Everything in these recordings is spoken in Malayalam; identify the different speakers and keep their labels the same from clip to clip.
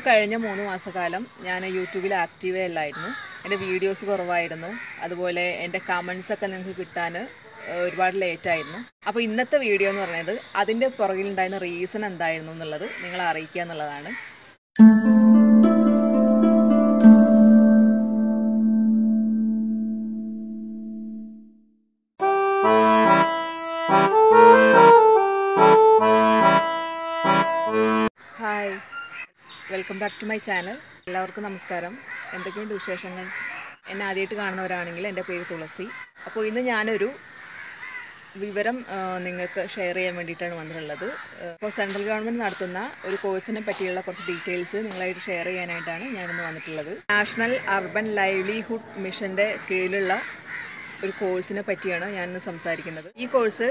Speaker 1: ഒരു കഴിഞ്ഞ മൂന്ന് മാസക്കാലം ഞാൻ യൂട്യൂബിൽ ആക്റ്റീവേ അല്ലായിരുന്നു. എന്റെ വീഡിയോസ് കുറവായിരുന്നു. അതുപോലെ എന്റെ കമൻസൊക്കെ നിങ്ങൾക്ക് കിട്ടാൻ ഒരുപാട് ലേറ്റായിരുന്നു അപ്പോൾ ഇന്നത്തെ വീഡിയോ എന്ന് പറയുന്നത് അതിന്റെ പുറകിലുണ്ടായിരുന്ന റീസൺ എന്തായിരുന്നു എന്നുള്ളത് നിങ്ങളെ അറിയിക്കുക എന്നുള്ളതാണ്. Welcome back to my channel എല്ലാവർക്കും നമസ്കാരം. എന്തൊക്കെയുണ്ട് വിശേഷങ്ങൾ? എന്നെ ആദ്യമായിട്ട് കാണുന്നവരാണെങ്കിൽ എന്റെ പേര് തുളസി. അപ്പോൾ ഇന്ന് ഞാനൊരു വിവരം നിങ്ങൾക്ക് ഷെയർ ചെയ്യാൻ വേണ്ടിയിട്ടാണ് വന്നിട്ടുള്ളത്. ഇപ്പോൾ സെൻട്രൽ ഗവൺമെന്റ് നടത്തുന്ന ഒരു കോഴ്സിനെ പറ്റിയുള്ള കുറച്ച് ഡീറ്റെയിൽസ് നിങ്ങളായിട്ട് ഷെയർ ചെയ്യാനായിട്ടാണ് ഞാനിന്ന് വന്നിട്ടുള്ളത്. നാഷണൽ അർബൻ ലൈവ്ലിഹുഡ് മിഷന്റെ കീഴിലുള്ള ഒരു കോഴ്സിനെ പറ്റിയാണ് ഞാൻ ഇന്ന് സംസാരിക്കുന്നത്. ഈ കോഴ്സ്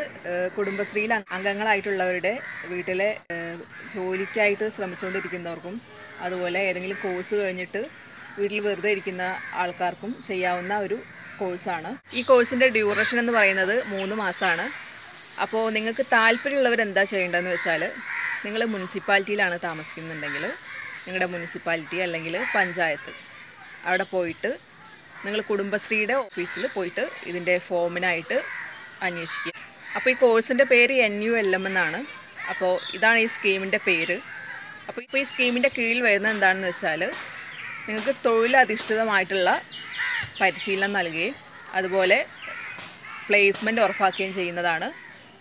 Speaker 1: കുടുംബശ്രീയിൽ അംഗ- അംഗങ്ങളായിട്ടുള്ളവരുടെ വീട്ടിലെ ജോലിക്കായിട്ട് ശ്രമിച്ചുകൊണ്ടിരിക്കുന്നവർക്കും അതുപോലെ ഏതെങ്കിലും കോഴ്സ് കഴിഞ്ഞിട്ട് വീട്ടിൽ വെറുതെ ഇരിക്കുന്ന ആൾക്കാർക്കും ചെയ്യാവുന്ന ഒരു കോഴ്സാണ്. ഈ കോഴ്സിന്റെ ഡ്യൂറേഷൻ എന്ന് പറയുന്നത് മൂന്ന് മാസമാണ് അപ്പോൾ നിങ്ങൾക്ക് താല്പര്യമുള്ളവർ എന്താ ചെയ്യേണ്ടതെന്ന് വെച്ചാൽ നിങ്ങൾ മുനിസിപ്പാലിറ്റിയിലാണ് താമസിക്കുന്നുണ്ടെങ്കിൽ നിങ്ങളുടെ മുനിസിപ്പാലിറ്റി അല്ലെങ്കിൽ പഞ്ചായത്ത് അവിടെ പോയിട്ട് നിങ്ങൾ കുടുംബശ്രീയുടെ ഓഫീസിൽ പോയിട്ട് ഇതിന്റെ ഫോമിനായിട്ട് അന്വേഷിക്കുക. അപ്പോൾ ഈ കോഴ്സിന്റെ പേര് എൻ യു എൽ എം എന്നാണ്. അപ്പോൾ ഇതാണ് ഈ സ്കീമിന്റെ പേര്. അപ്പോൾ ഇപ്പോൾ ഈ സ്കീമിന്റെ കീഴിൽ വരുന്നത് എന്താണെന്ന് വെച്ചാൽ നിങ്ങൾക്ക് തൊഴിലധിഷ്ഠിതമായിട്ടുള്ള പരിശീലനം നൽകുകയും അതുപോലെ പ്ലേസ്മെന്റ് ഉറപ്പാക്കുകയും ചെയ്യുന്നതാണ്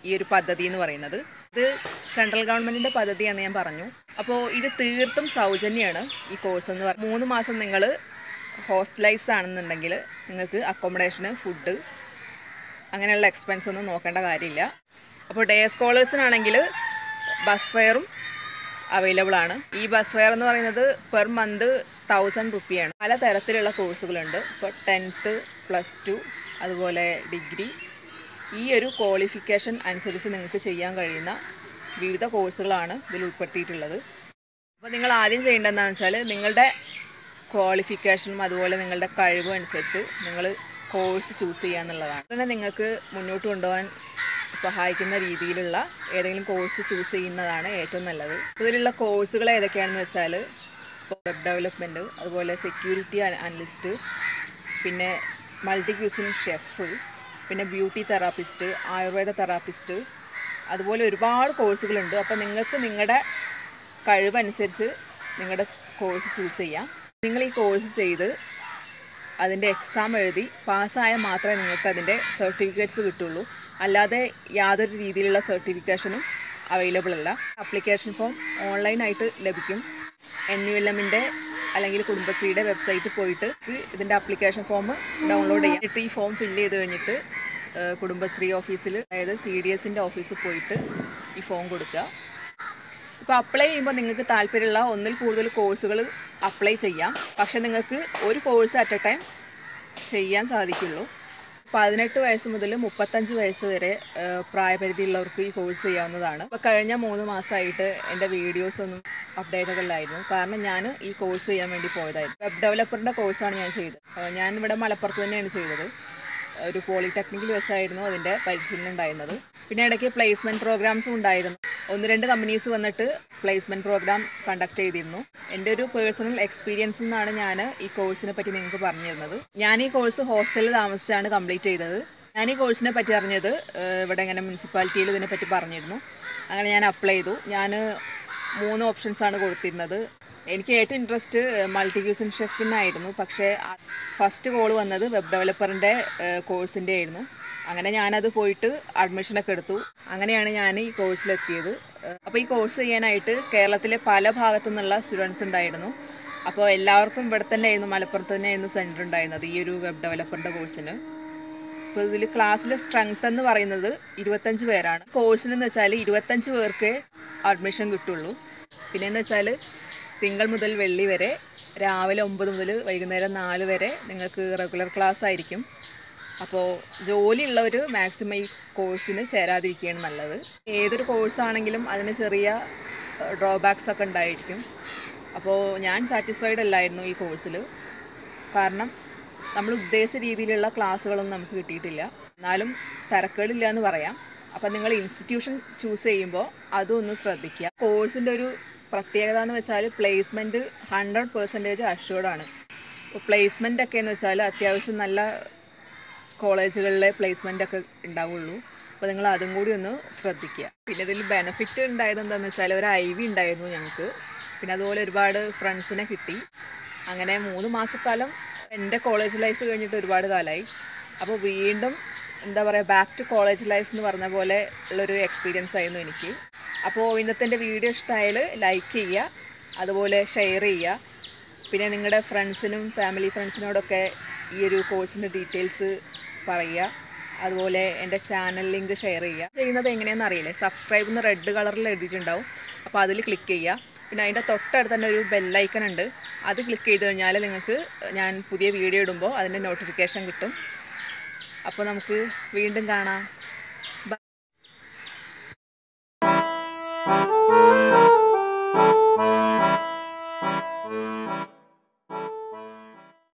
Speaker 1: ഈ ഒരു പദ്ധതി എന്ന് പറയുന്നത്. ഇത് സെൻട്രൽ ഗവൺമെന്റിന്റെ പദ്ധതിയാണെന്ന് ഞാൻ പറഞ്ഞു. അപ്പോൾ ഇത് തീർത്തും സൗജന്യമാണ് ഈ കോഴ്സ് എന്ന് പറഞ്ഞാൽ മൂന്ന് മാസം നിങ്ങൾ ഹോസ്റ്റലൈസ് ആണെന്നുണ്ടെങ്കിൽ നിങ്ങൾക്ക് അക്കോമഡേഷന് ഫുഡ് അങ്ങനെയുള്ള എക്സ്പെൻസ് ഒന്നും നോക്കേണ്ട കാര്യമില്ല. അപ്പോൾ ഡേ സ്കോളേഴ്സിനാണെങ്കിൽ ബസ് ഫെയറും അവൈലബിൾ ആണ്. ഈ ബസ് ഫെയർ എന്ന് പറയുന്നത് പെർ മന്ത് തൗസൻഡ് റുപ്പിയാണ്. പല തരത്തിലുള്ള കോഴ്സുകളുണ്ട്. ഇപ്പോൾ ടെൻത്ത് പ്ലസ് ടു അതുപോലെ ഡിഗ്രി. ഈ ഒരു ക്വാളിഫിക്കേഷൻ അനുസരിച്ച് നിങ്ങൾക്ക് ചെയ്യാൻ കഴിയുന്ന വിവിധ കോഴ്സുകളാണ് ഇതിൽ ഉൾപ്പെടുത്തിയിട്ടുള്ളത്. അപ്പോൾ നിങ്ങൾ ആദ്യം ചെയ്യേണ്ടതെന്ന് വെച്ചാൽ നിങ്ങളുടെ ക്വാളിഫിക്കേഷനും അതുപോലെ നിങ്ങളുടെ കഴിവും അനുസരിച്ച് നിങ്ങൾ കോഴ്സ് ചൂസ് ചെയ്യുക എന്നുള്ളതാണ്. പിന്നെ നിങ്ങൾക്ക് മുന്നോട്ട് കൊണ്ടുപോകാൻ സഹായിക്കുന്ന രീതിയിലുള്ള ഏതെങ്കിലും കോഴ്സ് ചൂസ് ചെയ്യുന്നതാണ് ഏറ്റവും നല്ലത്. ഇതിലുള്ള കോഴ്സുകൾ ഏതൊക്കെയാണെന്ന് വെച്ചാൽ വെബ് ഡെവലപ്മെന്റ് അതുപോലെ സെക്യൂരിറ്റി അനലിസ്റ്റ് പിന്നെ മൾട്ടി ക്യൂസിൻ ഷെഫ് പിന്നെ ബ്യൂട്ടി തെറാപ്പിസ്റ്റ് ആയുർവേദ തെറാപ്പിസ്റ്റ് അതുപോലെ ഒരുപാട് കോഴ്സുകളുണ്ട് അപ്പോൾ നിങ്ങൾക്ക് നിങ്ങളുടെ കഴിവനുസരിച്ച് നിങ്ങളുടെ കോഴ്സ് ചൂസ് ചെയ്യാം. നിങ്ങൾ ഈ കോഴ്സ് ചെയ്ത് അതിന്റെ എക്സാം എഴുതി പാസ്സായാൽ മാത്രമേ നിങ്ങൾക്ക് അതിന്റെ സർട്ടിഫിക്കറ്റ്സ് കിട്ടുള്ളൂ. അല്ലാതെ യാതൊരു രീതിയിലുള്ള സർട്ടിഫിക്കേഷനും അവൈലബിൾ അല്ല. അപ്ലിക്കേഷൻ ഫോം ഓൺലൈനായിട്ട് ലഭിക്കും. എൻ യു എൽ എമ്മിന്റെ അല്ലെങ്കിൽ കുടുംബശ്രീയുടെ വെബ്സൈറ്റിൽ പോയിട്ട് ഇതിന്റെ അപ്ലിക്കേഷൻ ഫോം ഡൗൺലോഡ് ചെയ്യാം. ഈ ഫോം ഫില്ല് ചെയ്ത് കഴിഞ്ഞിട്ട് കുടുംബശ്രീ ഓഫീസിൽ അതായത് സി ഡി എസിന്റെ ഓഫീസിൽ പോയിട്ട് ഈ ഫോം കൊടുക്കുക. ഇപ്പോൾ അപ്ലൈ ചെയ്യുമ്പോൾ നിങ്ങൾക്ക് താല്പര്യമുള്ള ഒന്നിൽ കൂടുതൽ കോഴ്സുകൾ അപ്ലൈ ചെയ്യാം. പക്ഷേ നിങ്ങൾക്ക് ഒരു കോഴ്സ് അറ്റ് എ ടൈം ചെയ്യാൻ സാധിക്കുള്ളൂ. പതിനെട്ട് വയസ്സ് മുതൽ മുപ്പത്തഞ്ച് വയസ്സ് വരെ പ്രായപരിധിയുള്ളവർക്ക് ഈ കോഴ്സ് ചെയ്യാവുന്നതാണ്. ഇപ്പോൾ കഴിഞ്ഞ മൂന്ന് മാസമായിട്ട് എന്റെ വീഡിയോസ് ഒന്നും അപ്ഡേറ്റഡ് അല്ലായിരുന്നു കാരണം ഞാൻ ഈ കോഴ്സ് ചെയ്യാൻ വേണ്ടി പോയതായിരുന്നു. വെബ് ഡെവലപ്പറിന്റെ കോഴ്സാണ് ഞാൻ ചെയ്തത്. ഞാൻ ഇവിടെ മലപ്പുറത്ത് തന്നെയാണ് ചെയ്തത്. ഒരു പോളിടെക്നിക്കൽ വെച്ചായിരുന്നു അതിന്റെ പരിശീലനം ഉണ്ടായിരുന്നത്. പിന്നെ ഇടയ്ക്ക് പ്ലേസ്മെന്റ് പ്രോഗ്രാംസും ഉണ്ടായിരുന്നു. ഒന്ന് രണ്ട് കമ്പനീസ് വന്നിട്ട് പ്ലേസ്മെന്റ് പ്രോഗ്രാം കണ്ടക്ട് ചെയ്തിരുന്നു. എന്റെ ഒരു പേഴ്സണൽ എക്സ്പീരിയൻസ് നിന്നാണ് ഞാൻ ഈ കോഴ്സിനെ പറ്റി നിങ്ങൾക്ക് പറഞ്ഞു തരുന്നത് ഞാൻ ഈ കോഴ്സ് ഹോസ്റ്റലിൽ താമസിച്ചാണ് കംപ്ലീറ്റ് ചെയ്തത്. ഞാൻ ഈ കോഴ്സിനെ പറ്റി അറിഞ്ഞത് ഇവിടെ ഇങ്ങനെ മുനിസിപ്പാലിറ്റിയിൽ ഇതിനെപ്പറ്റി പറഞ്ഞിരുന്നു. അങ്ങനെ ഞാൻ അപ്ലൈ ചെയ്തു. ഞാൻ മൂന്ന് ഓപ്ഷൻസ് ആണ് കൊടുത്തിരുന്നത്. എനിക്ക് ഏറ്റവും ഇൻട്രസ്റ്റ് മൾട്ടി ക്യൂസിൻ ഷെഫിനായിരുന്നു പക്ഷേ ഫസ്റ്റ് കോൾ വന്നത് വെബ് ഡെവലപ്പറിന്റെ കോഴ്സിന്റെ ആയിരുന്നു. അങ്ങനെ ഞാനത് പോയിട്ട് അഡ്മിഷനൊക്കെ എടുത്തു. അങ്ങനെയാണ് ഞാൻ ഈ കോഴ്സിലെത്തിയത് അപ്പോൾ ഈ കോഴ്സ് ചെയ്യാനായിട്ട് കേരളത്തിലെ പല ഭാഗത്തു നിന്നുള്ള സ്റ്റുഡൻസ് ഉണ്ടായിരുന്നു. അപ്പോൾ എല്ലാവർക്കും ഇവിടെ തന്നെ ആയിരുന്നു മലപ്പുറത്ത് തന്നെ ആയിരുന്നു സെന്റർ ഉണ്ടായിരുന്നത് ഈ ഒരു വെബ് ഡെവലപ്പറിന്റെ കോഴ്സിന് അപ്പോൾ ഇതിൽ ക്ലാസ്സിലെ സ്ട്രെങ്ത് എന്ന് പറയുന്നത് ഇരുപത്തഞ്ച് പേരാണ്. കോഴ്സിനെന്ന് വെച്ചാൽ ഇരുപത്തഞ്ച് പേർക്ക് അഡ്മിഷൻ കിട്ടുള്ളൂ. പിന്നെയെന്ന് വെച്ചാൽ തിങ്കൾ മുതൽ വെള്ളി വരെ രാവിലെ ഒമ്പത് മുതൽ വൈകുന്നേരം നാല് വരെ നിങ്ങൾക്ക് റെഗുലർ ക്ലാസ് ആയിരിക്കും. അപ്പോൾ ജോലിയുള്ളവർ മാക്സിമം ഈ കോഴ്സിന് ചേരാതിരിക്കുകയാണ് നല്ലത്. ഏതൊരു കോഴ്സാണെങ്കിലും അതിന് ചെറിയ ഡ്രോബാക്സ് ഒക്കെ ഉണ്ടായിരിക്കും. അപ്പോൾ ഞാൻ സാറ്റിസ്ഫൈഡ് അല്ലായിരുന്നു ഈ കോഴ്സിൽ കാരണം നമ്മൾ ഉദ്ദേശിച്ച രീതിയിലുള്ള ക്ലാസ്സുകളൊന്നും നമുക്ക് കിട്ടിയിട്ടില്ല. എന്നാലും തരക്കേടില്ല എന്ന് പറയാം. അപ്പം നിങ്ങൾ ഇൻസ്റ്റിറ്റ്യൂഷൻ ചൂസ് ചെയ്യുമ്പോൾ അതൊന്ന് ശ്രദ്ധിക്കുക. കോഴ്സിന്റെ ഒരു പ്രത്യേകത എന്ന് വെച്ചാൽ പ്ലേസ്മെന്റ് ഹൺഡ്രഡ് പെർസെന്റേജ് അഷ്യൂർഡാണ് ഇപ്പോൾ പ്ലേസ്മെന്റ് ഒക്കെ എന്ന് വെച്ചാൽ അത്യാവശ്യം നല്ല കോളേജുകളിലെ പ്ലേസ്മെന്റ് ഒക്കെ ഉണ്ടാവുള്ളൂ അപ്പോൾ നിങ്ങൾ അതും കൂടി ഒന്ന് ശ്രദ്ധിക്കുക പിന്നെ ഇതിൽ ബെനിഫിറ്റ് ഉണ്ടായത് എന്താണെന്ന് വെച്ചാൽ ഒരു ഐ വി ഉണ്ടായിരുന്നു ഞങ്ങൾക്ക് പിന്നെ അതുപോലെ ഒരുപാട് ഫ്രണ്ട്സിനെ കിട്ടി. അങ്ങനെ മൂന്ന് മാസക്കാലം എന്റെ കോളേജ് ലൈഫ് കഴിഞ്ഞിട്ട് ഒരുപാട് കാലമായി അപ്പോൾ വീണ്ടും എന്താ പറയുക ബാക്ക് ടു കോളേജ് ലൈഫ് എന്ന് പറഞ്ഞ പോലെ ഉള്ളൊരു എക്സ്പീരിയൻസ് ആയിരുന്നു എനിക്ക്. അപ്പോൾ ഇന്നത്തെ എന്റെ വീഡിയോ ഇഷ്ടമായാൽ ലൈക്ക് ചെയ്യുക അതുപോലെ ഷെയർ ചെയ്യുക പിന്നെ നിങ്ങളുടെ ഫ്രണ്ട്സിനും ഫാമിലി ഫ്രണ്ട്സിനോടൊക്കെ ഈ ഒരു കോഴ്സിന്റെ ഡീറ്റെയിൽസ് പറയുക അതുപോലെ എന്റെ ചാനൽ ലിങ്ക് ഷെയർ ചെയ്യുക ചെയ്യുന്നത് എങ്ങനെയാണെന്ന് അറിയില്ലേ? സബ്സ്ക്രൈബ് എന്ന് റെഡ് കളറിൽ എഴുതിയിട്ടുണ്ടാവും. അപ്പോൾ അതിൽ ക്ലിക്ക് ചെയ്യുക പിന്നെ അതിന്റെ തൊട്ടടുത്ത് തന്നെ ഒരു ബെല്ലൈക്കൺ ഉണ്ട്. അത് ക്ലിക്ക് ചെയ്ത് കഴിഞ്ഞാൽ നിങ്ങൾക്ക് ഞാൻ പുതിയ വീഡിയോ ഇടുമ്പോൾ അതിന്റെ നോട്ടിഫിക്കേഷൻ കിട്ടും. അപ്പോൾ നമുക്ക് വീണ്ടും കാണാം. Música